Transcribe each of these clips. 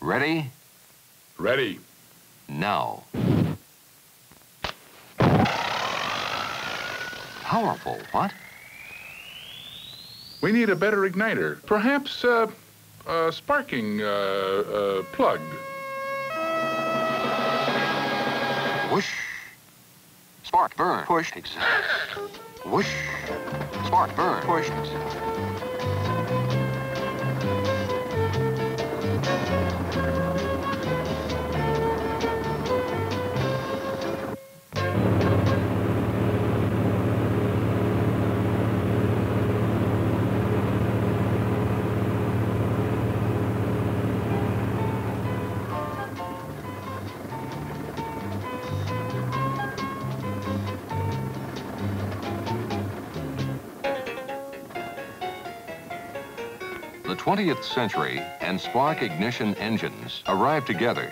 Ready? Ready. Now. Powerful, what? We need a better igniter. Perhaps uh, a sparking uh, uh, plug. Spark, burn, push. Whoosh. Spark, burn, push. The 20th century and spark ignition engines arrived together.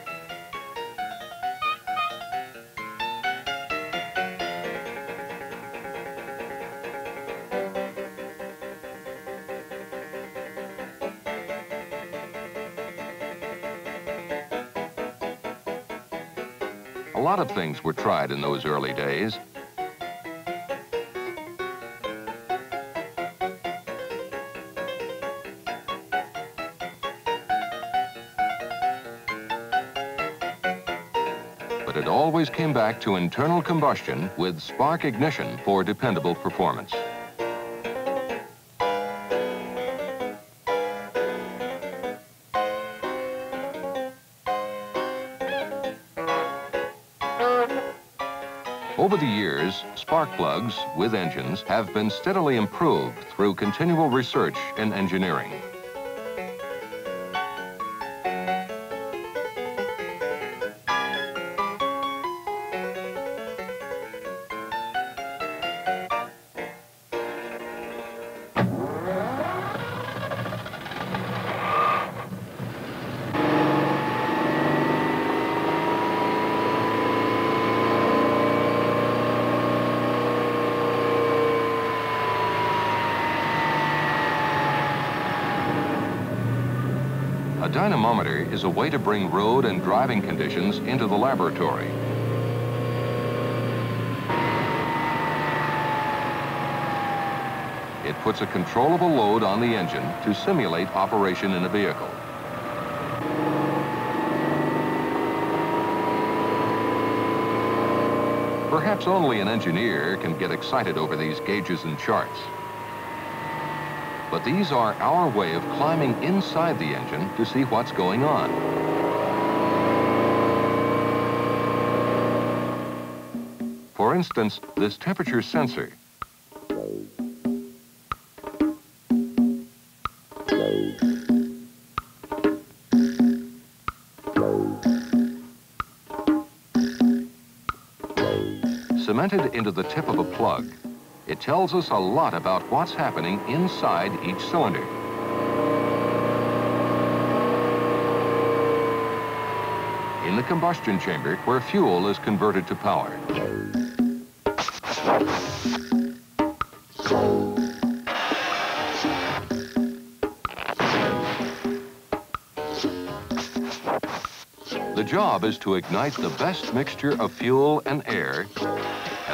A lot of things were tried in those early days. Always came back to internal combustion with spark ignition for dependable performance. Over the years, spark plugs with engines have been steadily improved through continual research and engineering. A dynamometer is a way to bring road and driving conditions into the laboratory. It puts a controllable load on the engine to simulate operation in a vehicle. Perhaps only an engineer can get excited over these gauges and charts. But these are our way of climbing inside the engine to see what's going on. For instance, this temperature sensor. Cemented into the tip of a plug, it tells us a lot about what's happening inside each cylinder. In the combustion chamber, where fuel is converted to power. The job is to ignite the best mixture of fuel and air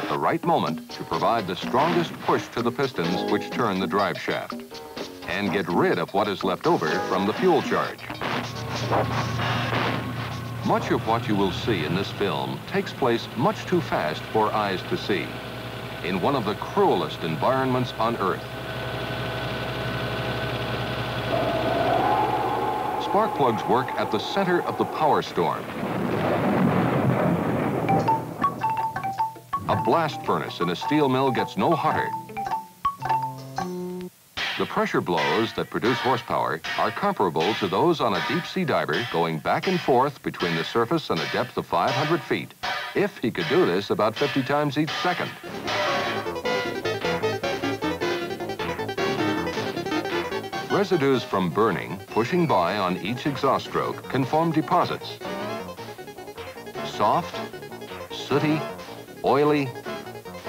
the right moment to provide the strongest push to the pistons which turn the drive shaft and get rid of what is left over from the fuel charge. Much of what you will see in this film takes place much too fast for eyes to see in one of the cruelest environments on Earth. Spark plugs work at the center of the power storm. A blast furnace in a steel mill gets no hotter. The pressure blows that produce horsepower are comparable to those on a deep sea diver going back and forth between the surface and a depth of 500 feet, if he could do this about 50 times each second. Residues from burning, pushing by on each exhaust stroke, can form deposits. Soft, sooty, oily,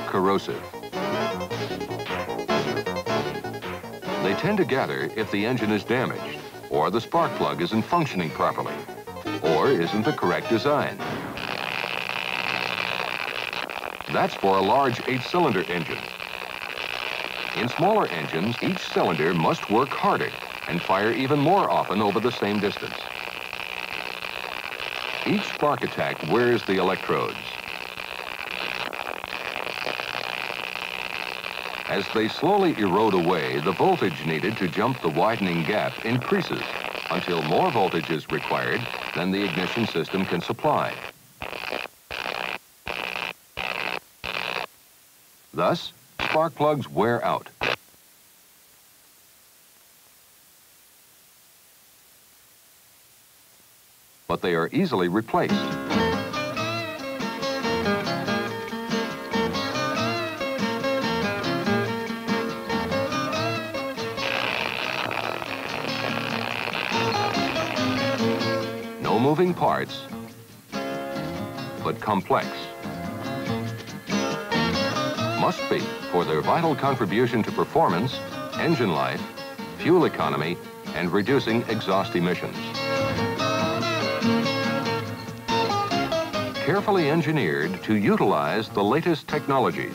corrosive. They tend to gather if the engine is damaged, or the spark plug isn't functioning properly, or isn't the correct design. That's for a large eight-cylinder engine. In smaller engines, each cylinder must work harder and fire even more often over the same distance. Each spark attack wears the electrodes. As they slowly erode away, the voltage needed to jump the widening gap increases until more voltage is required than the ignition system can supply. Thus, spark plugs wear out. But they are easily replaced. Moving parts, but complex must be for their vital contribution to performance, engine life, fuel economy, and reducing exhaust emissions. Carefully engineered to utilize the latest technologies.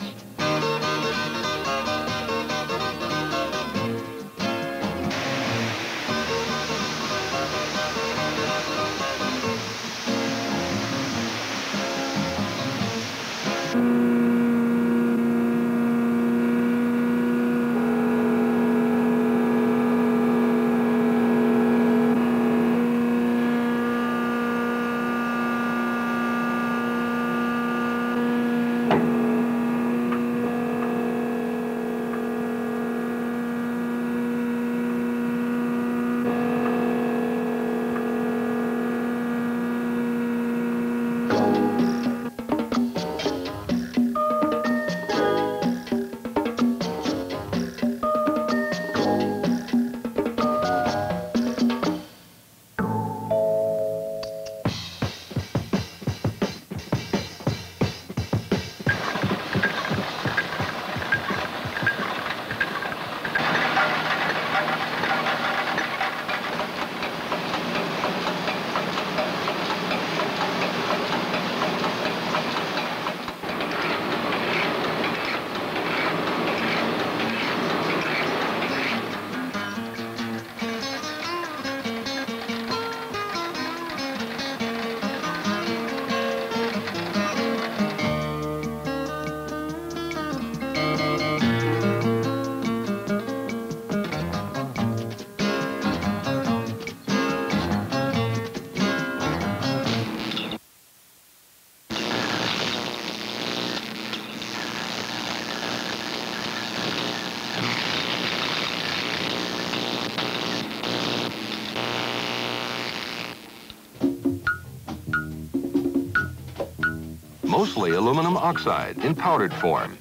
Mostly aluminum oxide in powdered form.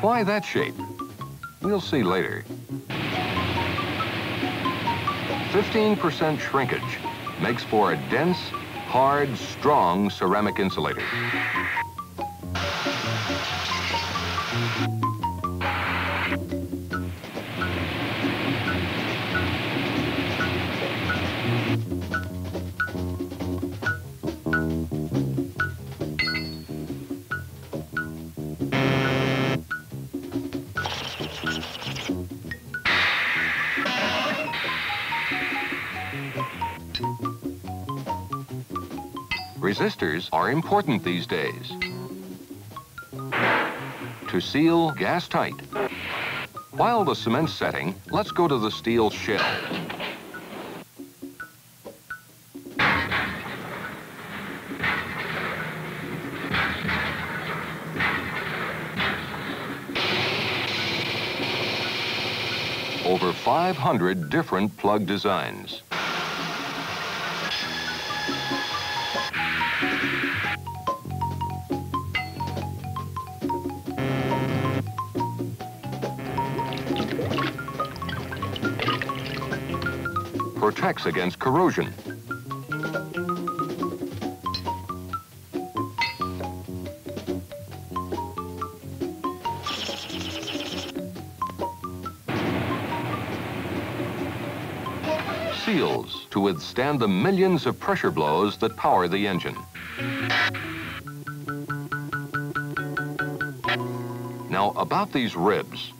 Why that shape? We'll see later. 15% shrinkage makes for a dense, hard, strong ceramic insulator. Resistors are important these days. To seal gas tight. While the cement's setting, let's go to the steel shell. Over 500 different plug designs. Protects against corrosion. Seals to withstand the millions of pressure blows that power the engine. Now, about these ribs.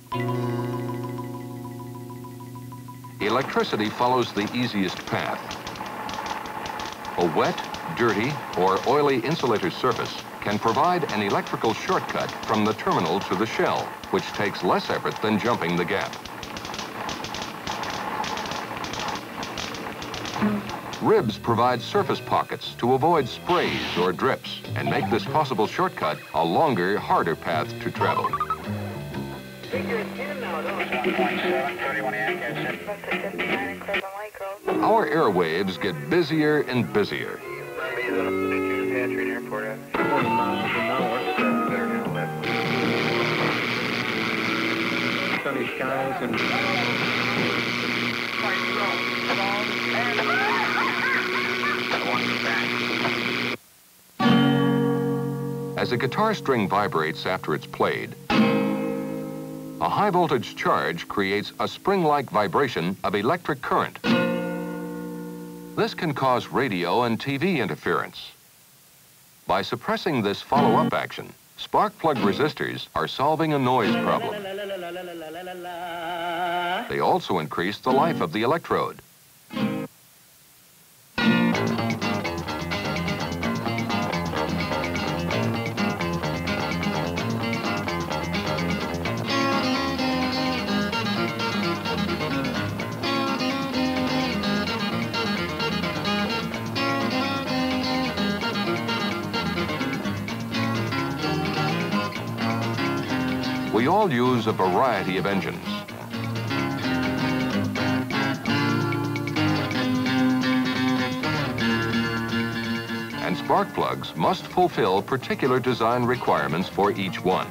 Electricity follows the easiest path. A wet, dirty, or oily insulator surface can provide an electrical shortcut from the terminal to the shell, which takes less effort than jumping the gap. Ribs provide surface pockets to avoid sprays or drips and make this possible shortcut a longer, harder path to travel. Our airwaves get busier and busier. As a guitar string vibrates after it's played, high voltage charge creates a spring-like vibration of electric current. This can cause radio and TV interference. By suppressing this follow-up action, spark plug resistors are solving a noise problem. They also increase the life of the electrode. We all use a variety of engines. And spark plugs must fulfill particular design requirements for each one.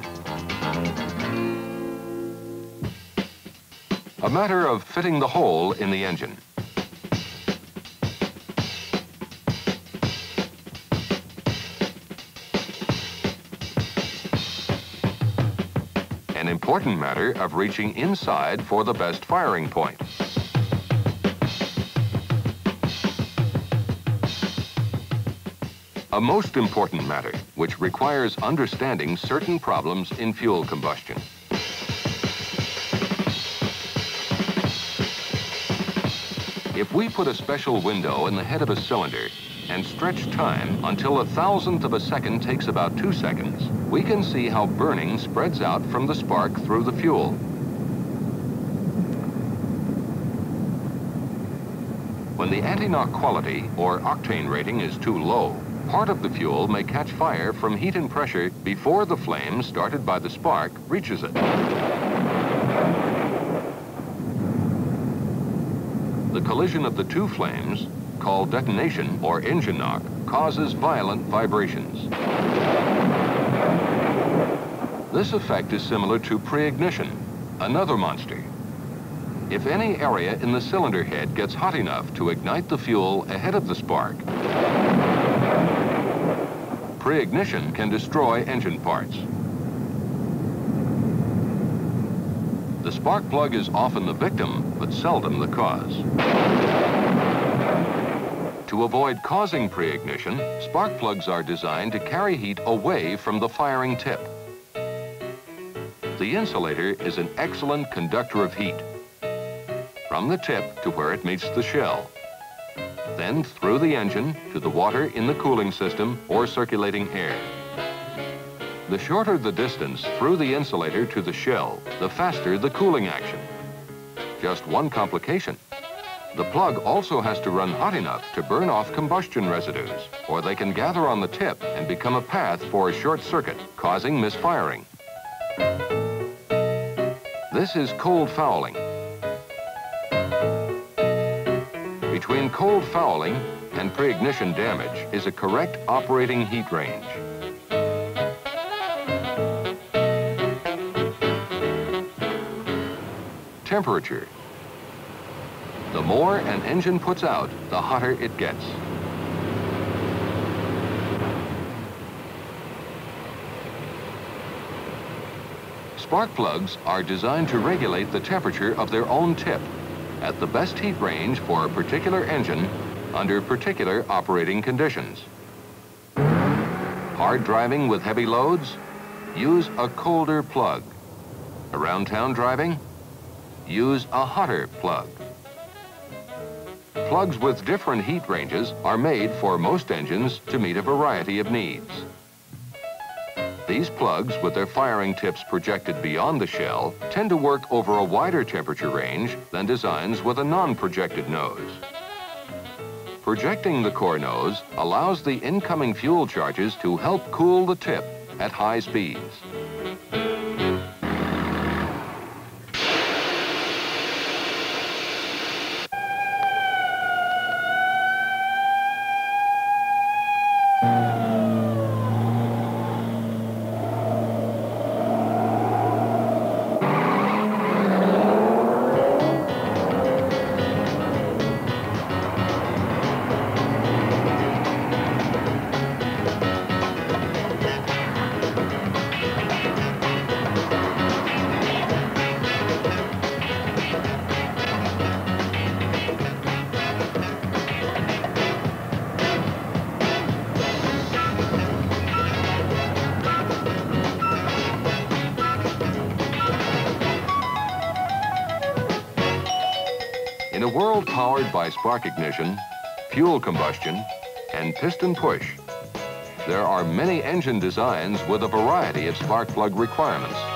A matter of fitting the hole in the engine. An important matter of reaching inside for the best firing point. A most important matter, which requires understanding certain problems in fuel combustion. If we put a special window in the head of a cylinder and stretch time until a thousandth of a second takes about two seconds, we can see how burning spreads out from the spark through the fuel. When the anti-knock quality, or octane rating, is too low, part of the fuel may catch fire from heat and pressure before the flame started by the spark reaches it. The collision of the two flames, called detonation or engine knock, causes violent vibrations. This effect is similar to pre-ignition, another monster. If any area in the cylinder head gets hot enough to ignite the fuel ahead of the spark, pre-ignition can destroy engine parts. The spark plug is often the victim, but seldom the cause. To avoid causing pre-ignition, spark plugs are designed to carry heat away from the firing tip. The insulator is an excellent conductor of heat, from the tip to where it meets the shell, then through the engine to the water in the cooling system or circulating air. The shorter the distance through the insulator to the shell, the faster the cooling action. Just one complication. The plug also has to run hot enough to burn off combustion residues, or they can gather on the tip and become a path for a short circuit, causing misfiring. This is cold fouling. Between cold fouling and pre-ignition damage is a correct operating heat range. Temperature. The more an engine puts out, the hotter it gets. Spark plugs are designed to regulate the temperature of their own tip at the best heat range for a particular engine under particular operating conditions. Hard driving with heavy loads? Use a colder plug. Around town driving? Use a hotter plug. Plugs with different heat ranges are made for most engines to meet a variety of needs. These plugs, with their firing tips projected beyond the shell, tend to work over a wider temperature range than designs with a non-projected nose. Projecting the core nose allows the incoming fuel charges to help cool the tip at high speeds. In a world powered by spark ignition, fuel combustion, and piston push, there are many engine designs with a variety of spark plug requirements.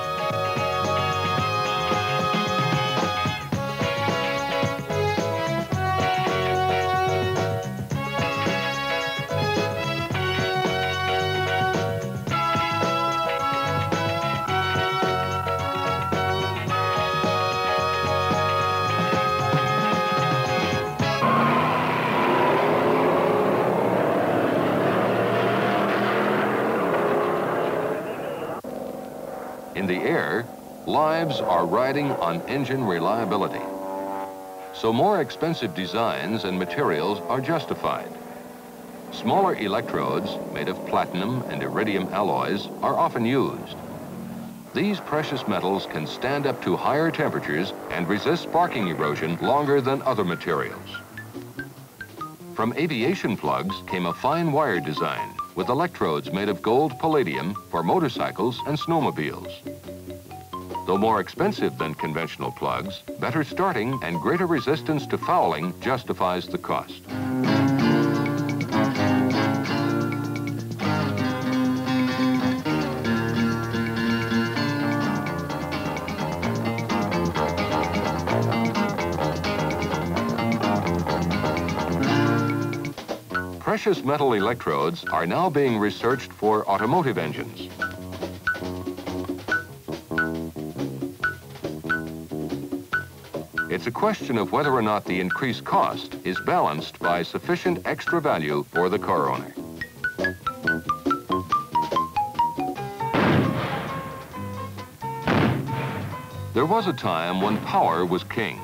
In the air, lives are riding on engine reliability. So more expensive designs and materials are justified. Smaller electrodes made of platinum and iridium alloys are often used. These precious metals can stand up to higher temperatures and resist sparking erosion longer than other materials. From aviation plugs came a fine wire design with electrodes made of gold palladium for motorcycles and snowmobiles. Though more expensive than conventional plugs, better starting and greater resistance to fouling justifies the cost. Precious metal electrodes are now being researched for automotive engines. It's a question of whether or not the increased cost is balanced by sufficient extra value for the car owner. There was a time when power was king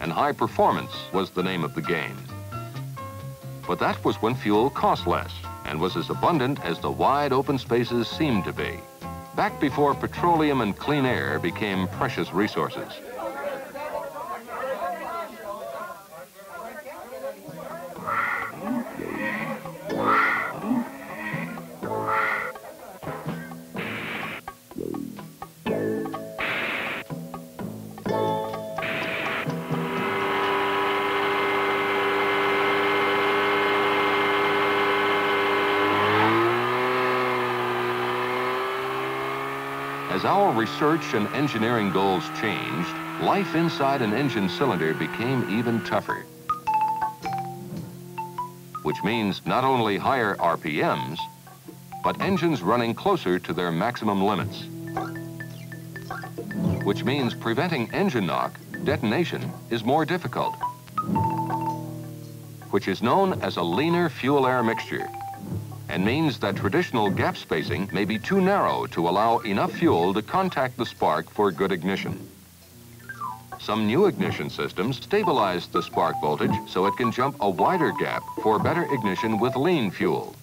and high performance was the name of the game. But that was when fuel cost less and was as abundant as the wide open spaces seemed to be. Back before petroleum and clean air became precious resources. As our research and engineering goals changed, life inside an engine cylinder became even tougher. Which means not only higher RPMs, but engines running closer to their maximum limits. Which means preventing engine knock, detonation, is more difficult. Which is known as a leaner fuel-air mixture and means that traditional gap spacing may be too narrow to allow enough fuel to contact the spark for good ignition. Some new ignition systems stabilize the spark voltage so it can jump a wider gap for better ignition with lean fuel.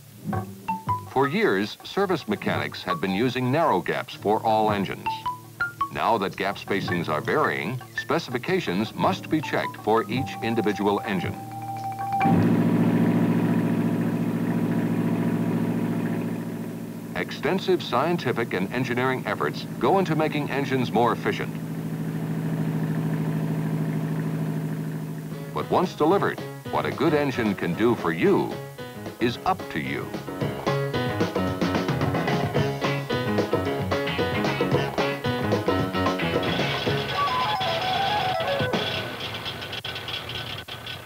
For years, service mechanics had been using narrow gaps for all engines. Now that gap spacings are varying, specifications must be checked for each individual engine. Extensive scientific and engineering efforts go into making engines more efficient. But once delivered, what a good engine can do for you is up to you.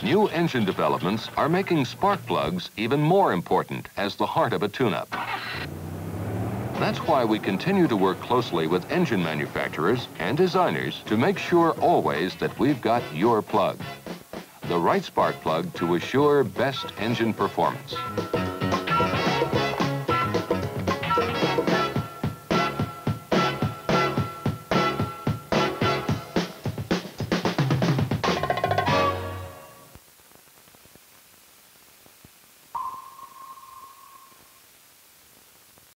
New engine developments are making spark plugs even more important as the heart of a tune-up. That's why we continue to work closely with engine manufacturers and designers to make sure always that we've got your plug. The right spark plug to assure best engine performance.